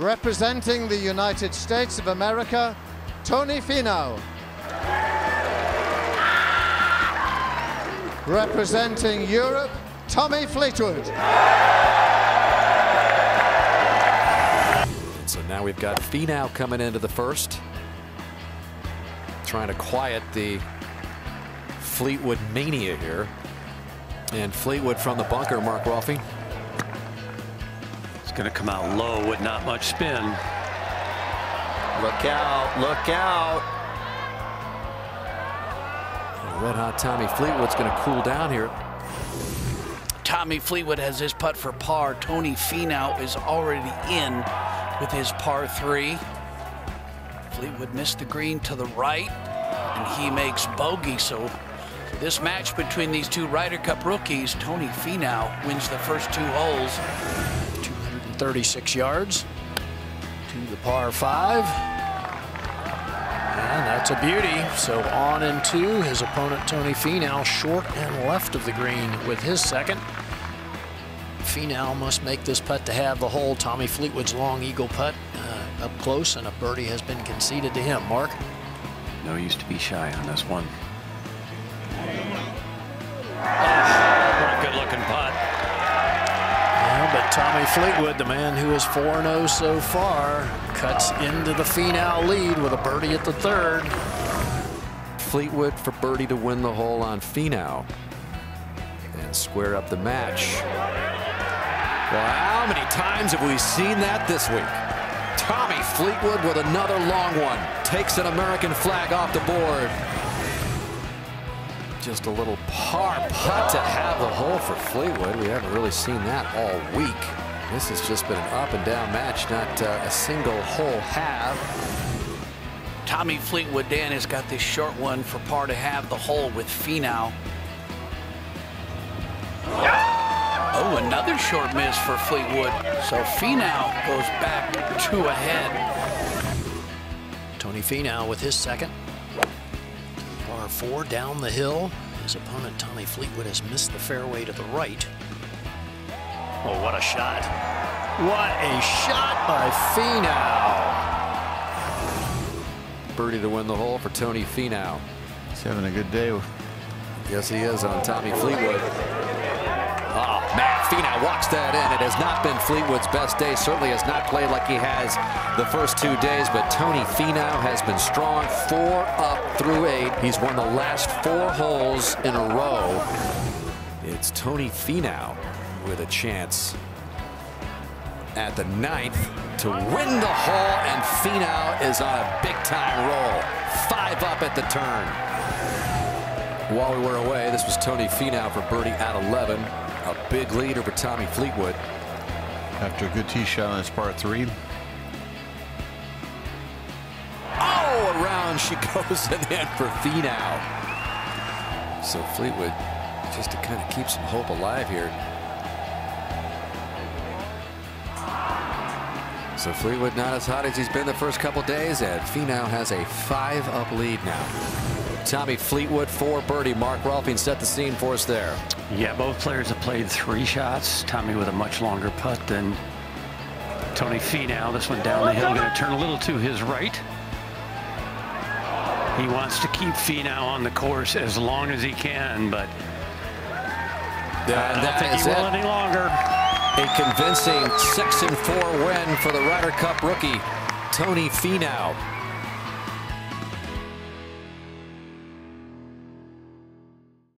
Representing the United States of America, Tony Finau. Representing Europe, Tommy Fleetwood. So now we've got Finau coming into the first. Trying to quiet the Fleetwood mania here. And Fleetwood from the bunker, Mark Rolfing. It's going to come out low with not much spin. Look out, look out. Red hot Tommy Fleetwood's going to cool down here. Tommy Fleetwood has his putt for par. Tony Finau is already in with his par three. Fleetwood missed the green to the right, and he makes bogey. So this match between these two Ryder Cup rookies, Tony Finau wins the first two holes. 236 yards to the par five. And that's a beauty. So on and two, his opponent Tony Finau short and left of the green with his second. Finau must make this putt to have the hole. Tommy Fleetwood's long eagle putt uh, up close, and a birdie has been conceded to him. Mark? No use to be shy on this one. Tommy Fleetwood, the man who is 4-0 so far, cuts into the Finau lead with a birdie at the third. Fleetwood for birdie to win the hole on Finau and square up the match. Well, how many times have we seen that this week? Tommy Fleetwood with another long one. Takes an American flag off the board. Just a little par putt to have the hole for Fleetwood. We haven't really seen that all week. This has just been an up and down match, not uh, a single hole have. Tommy Fleetwood, Dan, has got this short one for par to have the hole with Finau. Oh, another short miss for Fleetwood. So Finau goes back two ahead. Tony Finau with his second. Par four down the hill. His opponent, Tommy Fleetwood, has missed the fairway to the right. Oh, what a shot. What a shot by Finau. Birdie to win the hole for Tony Finau. He's having a good day. Yes, he is on Tommy Fleetwood. Man, Finau walks that in. It has not been Fleetwood's best day. Certainly has not played like he has the first two days, but Tony Finau has been strong. Four up through eight. He's won the last four holes in a row. It's Tony Finau with a chance at the ninth to win the hole, and Finau is on a big-time roll. Five up at the turn. While we were away, this was Tony Finau for birdie at 11. Big lead over Tommy Fleetwood. After a good tee shot on his par three. Oh, around she goes and then for Finau. So Fleetwood, just to kind of keep some hope alive here. So Fleetwood not as hot as he's been the first couple days, and Finau has a five-up lead now. Tommy Fleetwood for birdie. Mark Rolfing set the scene for us there. Yeah, both players have played three shots. Tommy with a much longer putt than Tony Finau. This one down the hill, going to turn a little to his right. He wants to keep Finau on the course as long as he can, but I don't think he will it. any longer. A convincing six and four win for the Ryder Cup rookie, Tony Finau.